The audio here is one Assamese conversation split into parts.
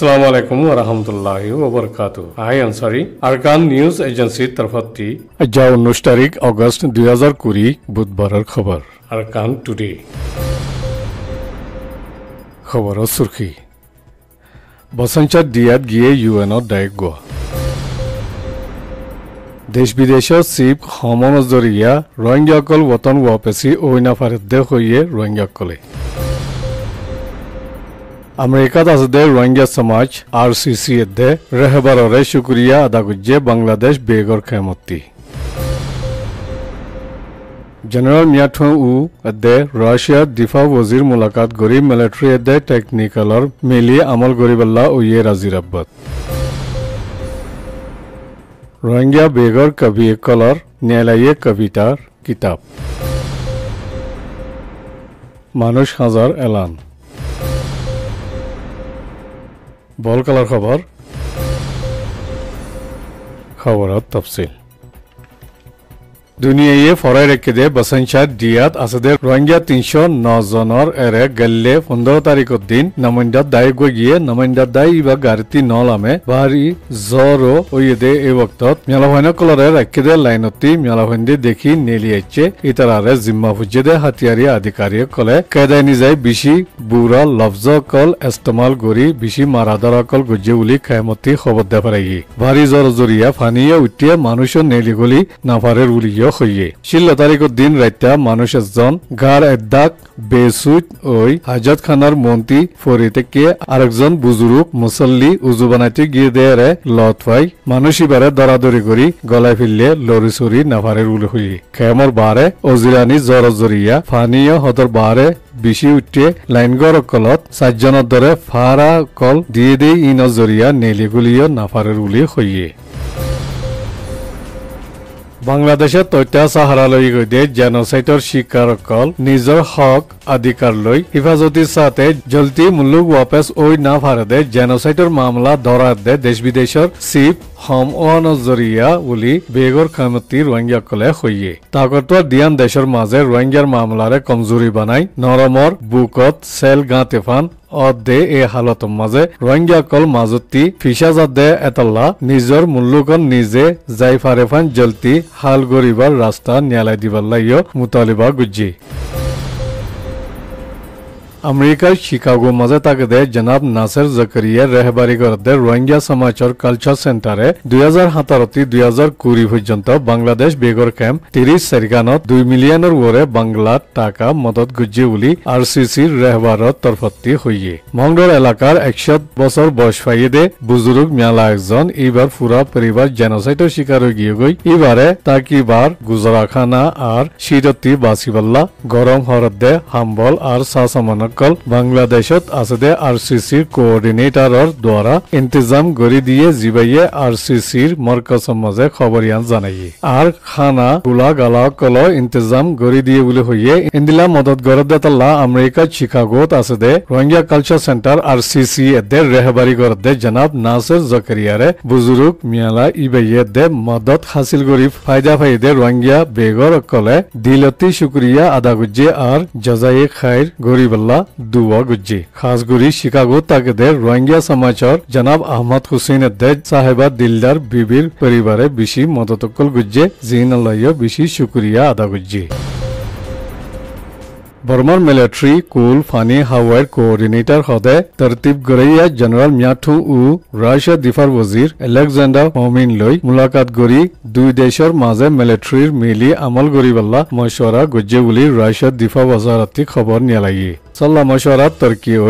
Alaikum wa rahmatullahi wa barakatuh. I Ansari, Arakan news এজেন্সির তরফতি যা উনিশ তারিখ অগস্ট দুই হাজার কুড়ি বুধবারের খবর আরকান টুডে খবৰৰ সুৰখি বসঞ্চাৰ দিয়াত গিয়ে ডাইৰেক্ট গোৱা দেশ বিদেশৰ চিপ সমনৰ জৰিয়া ৰোহিংগাসকল ৱতন ৱাপেচি ঐনা ফাৰেদ্দে হৈয়ে ৰোহিংগাসকলে আমেরিকাত আছে রোহিঙ্গা সমাজ আর সি সি এদে রেহবারে শুক্রিয়া আদা করছে বাংলাদেশ বেগর খেমতি জেনারেল মিয়াঠু উ এদে রাশিয়ার দিফা ওজির মুলাকাত গরি মিলিটারি এদে টেকনিক্যালর মিলি আমল গরিবাল্লা উইয়ে রাজির আব্বাদ রোহিঙ্গা বেগর কবি কলর ন্যায়ালয়ে কবিতার কিতাব মানুষ হাজার এলান বল কালার খবর খবরত তফসিল দুনিয়ায়ে ফরাই রেখে দে বসনশাহ দিয়াত আসদে রোহিঙ্গা তিনশো নজনের এরে গেলে পনেরো তারিখের দিন নমন্ডাত দায় গৈ গিয়ে নমন্ডাত দায় ইবা গাড়িটি নলামে। বাহারি জরো ওইদে এই বক্তত। মেলাভাইন কলরে রেখে দে লাইনতি মেলাভাইন্দি দেখি নেলিয়াইছে। ইতারারে জিম্মা ফুজে দে হাতিয়ারি আধিকারিক কলে কেদাই নিজাই বেশি বুড়া লফজ কল ইস্তেমাল করি বেশি মারাদার কল গুজে উলি খেমতি খবর দে পারাই ভারী জ্বর জরিয়া ফানিয়ে উঠিয়ে মানুষের নেলি গলি নাফারের উলিয়ে হইয়ে ষোলো তারিখের দিন রাইতা মানুষ একজন গার একদাক বেসুত ওই হাজত ফরি থেকে আরেকজন বুজুরুক মুসল্লি উজু বানাইতে গিয়ে দেয়ারে লত পাই মানুষ ইবারে দরাদরি করি গলায় ফিরলে লরি সরি নাফারের উল হইয়ে খেমর বারে অজিরানি জ্বর জরিয়া ফানিয় হতর বারে বেশি উঠে লাইনগর কলত চারজনের দরে ফারা কল দিয়ে দিয়ে ইন জরিয়া নেলিগুলিও নাফারের উলি হইয়ে বাংলাদেশে তথ্য সাহাৰা লৈ গৈ জেনচাইটৰ শিকাৰসকল নিজৰ হক অধিকাৰ লৈ হিফাজতিৰ সাথে জলদি মুলুক ৱাপেছ ঐ না ভাৰতে জেনচাইটৰ মামলা ধৰা দে দেশ বিদেশৰ চিফ হম জৰিয়া বুলি বেগৰ ক্ষমতি ৰোহিংগাসকলে সৈয়ে তাকতোৱা দিয়ান দেশৰ মাজে ৰোহিংগাৰ মামলাৰে কমজোৰি বনাই নৰমৰ বুকত চেল গাঁ তেফান অদে এই হালতৰ মাজে। ৰোহিংগাসকল মাজতি ফিচাজাদে এটাল্লা নিজৰ মুল্লুকন নিজে যাই ফাৰেফান জলতি হাল গৰিবাৰ ৰাস্তা ন্যায়ালয় লাগিও মুতালিবা গুজি। আমেরিকার শিকাগো মাঝে তাকে জনাব নাসের জকরিয়া রেহবারি করতে রোহিঙ্গা সমাজর কালচার সেন্টারে দুই হাজার সাতারতি দুই হাজার কুড়ি পর্যন্ত বাংলাদেশ বেগর ক্যাম্প তিরিশ সেরিকানত দুই মিলিয়নের ওরে বাংলা টাকা মদত গুজি বলি আর সি সির রেহবারত তরফতি হইয়ে মংডর এলাকার একশো বছর বয়স পাইয়ে দে বুজুর্গ মেলা একজন এইবার পুরা পরিবার জেনোসাইটের শিকার গিয়ে গই এবারে তাকিবার গুজরাখানা আর শিরতি বাসিবাল্লা গরম হরদ হাম্বল আর সাসামান সকল বাংলাদেশত আছে আৰ সি সিৰ কোঅৰ্ডিনেটৰৰ দ্বাৰা ইন্তজাম কৰি দিয়ে জিবাইয়ে আৰ সি সিৰ মৰকজৰ মাজে খবৰিয়ান জানাই আৰ খানা গোলা গালা কল ইন্তজাম কৰি দিয়ে বুলি হইয়ে ইন্দিলা মদত গরদ তাল্লা আমেরিকা চিকাগোত আছে the Rohingya culture centre R C C এদের রেহবারি গরদ দে জনাব নাসির জকরিয়ারে বুজুরুক মিয়ালা ইবাইয়ে দে মদত হাসিল কৰি ফাইদে ৰোহিঙ্গা বেগৰ কলে দিলতি শুক্ৰিয়া আদা গুজ্জে আৰ জজায়ে খাইৰ গৰিবাল্লা দুয়া গুজ্জি খাসগুড়ি শিকাগো তাকেদের রোহিঙ্গা সমাজর জনাব আহমদ হুসেন দেজ সাহেবা দিলদার বিবির পরিবারে বেশি মদতকল গুজ্জে জিন আল্লাহ বেশি শুক্রিয়া আদা গুজ্জি। বর্মার মিলিটারি কুল ফানি হাওয়ার কোঅর্ডিনেটর হদে তরতিব গড়াইয়া জেনারেল মিয়াঠু উ রাশিয়া দিফার ওজির আলেকজান্ডার মমিন লৈ মুলাকাত গড়ি দুই দেশের মাঝে মিলিটারির মিলি আমল গরিবাল্লা মশওয়ারা গজ্জে বুলি রাশিয়ার দিফা ওজারাতি খবর নিয়ালাইয়ে সাল্লা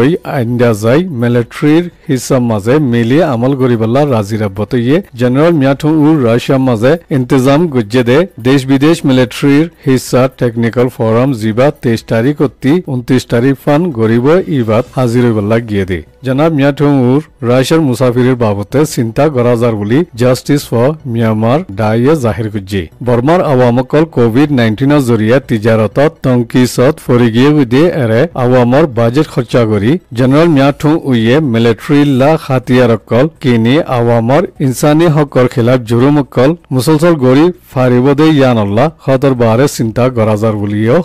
ওই আইন্দা যাই মিলিটারির হিসাব মাঝে মিলি আমল গরিবাল্লা রাজির আব্বতইয়ে জেনারেল মিয়াঠু উ রাশিয়ার মাঝে ইন্তজাম গজ্জে দে। দেশ বিদেশ মিলিটারির হিসা টেকনিক্যাল ফোরাম জিবা তেইশ তারিখ অতি উনত্রিশ তারিখ ফান গরিব ইবাদ হাজির হইবাল্লা গিয়ে দে। জনাব মিয়াঠুর রাশিয়ার মুসাফিরের বাবতে চিন্তা করা যার বলি জাস্টিস ফর মিয়ানমার ডাইয়ে জাহির করছে বর্মার আওয়ামকল কোভিড নাইন্টিনের জরিয়া তিজারতত তংকিসত ফরি গিয়ে দিয়ে এরে আওয়ামর বাজেট খরচা করি জেনারেল মিয়াঠু উইয়ে মিলিটারি লা হাতিয়ারকল কিনি আওয়ামর ইনসানি হকর খিলাফ জুরুমকল মুসলসল গড়ি ফারিব দে ইয়ানল্লাহ খতর বারে চিন্তা করা যার বলিও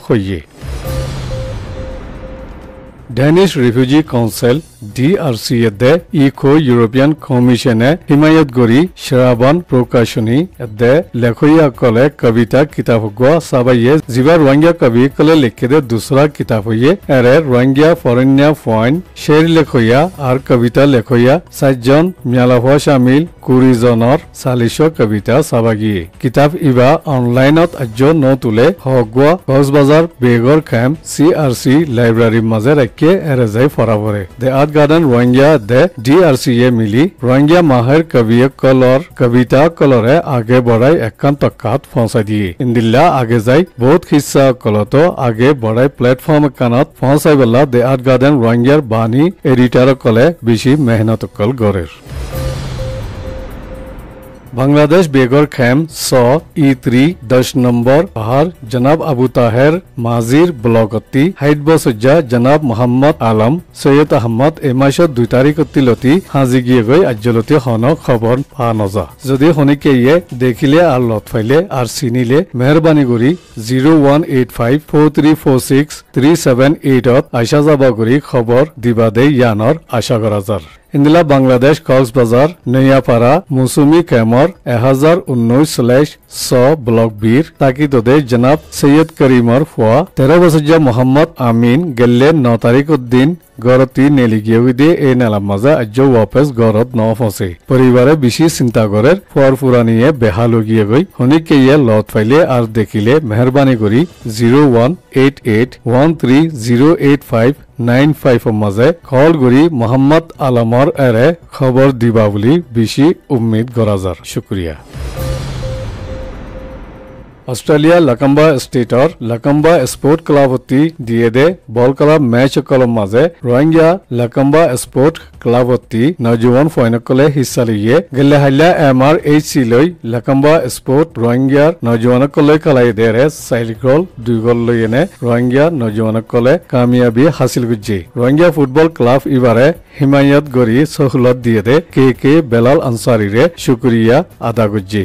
ডেনিশ রিফিউজি কাউন্সিল ডিআরসি এদে ইকো ইউরোপিয়ান কমিশনে হিমায়ত গরি শ্রাবণ প্রকাশনী এদে লেখইয়াকলে কবিতা কিতাব গোয়া সাবাইয়ে জিবা রোহিঙ্গা কবি কলে লিখিদে দুসরা কিতাব হইয়ে এরে রোহিঙ্গা ফরেন্যা ফয়েন শের লেখইয়া আর কবিতা লেখইয়া সাতজন মিয়ালাভা শামিল কুড়িজনৰ চালিশ কবিতা চাবাগিয়ে কিতাপ ইবা অনলাইনত আজ্য ন তুলে হগুৱা কক্সবাজাৰ বেগৰ খেম চি আৰ চি লাইব্ৰেৰীৰ মাজে ৰাখে এৰেজাই ফৰাবৰে the art garden Rohingya the D R C A মিলি রোহিঙ্গা মাহের কবিয়ে কলর কবিতা কলরে আগে বড়াই একান টকাত পৌঁছাই দিয়ে ইন্দিল্লা আগে যাই বহুত খিসা কলতো আগে বড়াই প্লেটফর্ম কানত পৌঁছাই বেলা দে আর্ট গার্ডেন রোহিঙ্গার বাণী এডিটার কলে বেশি মেহনত বাংলাদেশ বেগর খেম স ই ত্রি দশ নম্বর পাহাড় জনাব আবু তাহের মাজির ব্লগতি হাইদ সজ্জা জনাব মোহাম্মদ আলম সৈয়দ আহমদ এই মাসত দুই তারিখ তিলতি হাজি গিয়ে গই আজ্যলতি হন খবর পা নজা যদি শনিকে ইয়ে দেখিলে আর লত ফাইলে আর চিনিলে মেহরবানি করি zero one eight five four three four six three seven এইটত আইসা যাবা করি খবর দিবা দে ইয়ানর আশা ইন্দিলা বাংলাদেশ কক্সবাজার নৈয়াপাড়া মৌসুমি ক্যামর এহাজার উনিশ স্লেশ ছ ব্লক বীর তাকিদে জনাব সৈয়দ করিমর ফুয়া তেরো বছর মোহাম্মদ আমিন গেল্লে ন তারিখ উদ্দিন গড়তি নেলিগিয়ে এই নেলাম মাজা আজ্য ওয়াপেস গড়ত ন ফসে পরিবারে বেশি চিন্তা করে ফর ফুরানিয়ে বেহা লগিয়ে গই হনিকে ইয়ে লত ফাইলে আর দেখিলে মেহরবানি করি zero one eight eight one three zero eight five nine ফাইভৰ মাজে কল কৰি মহম্মদ আলমৰ এৰে খবৰ দিবা বুলি বেছি উম্মিদ কৰা যাৰ শুক্ৰিয়া। অস্ট্রেলিয়া লাকাম্বা স্টেটর লাকাম্বা স্পোর্ট ক্লাবতি দিয়ে দে বল ক্লাব ম্যাচ কলম মাঝে রোহিঙ্গা লাকাম্বা স্পোর্ট ক্লাবতি নজওয়ান ফয়নকলে হিস্সা লিয়ে গেলে হাইলা এম আর এইচ সি লৈ লাকাম্বা স্পোর্ট রোহিঙ্গার নজওয়ানকলৈ খেলাই দেৰে চাইল গল দুই গল লৈ এনে রোহিঙ্গা নজওয়ানকলে কামিয়াবি হাসিল করছে রোহিঙ্গা ফুটবল ক্লাব ইবারে হিমায়ত গড়ি সহলত দিয়ে দে কে কে বেলাল আনসারিরে শুক্রিয়া আদা করছে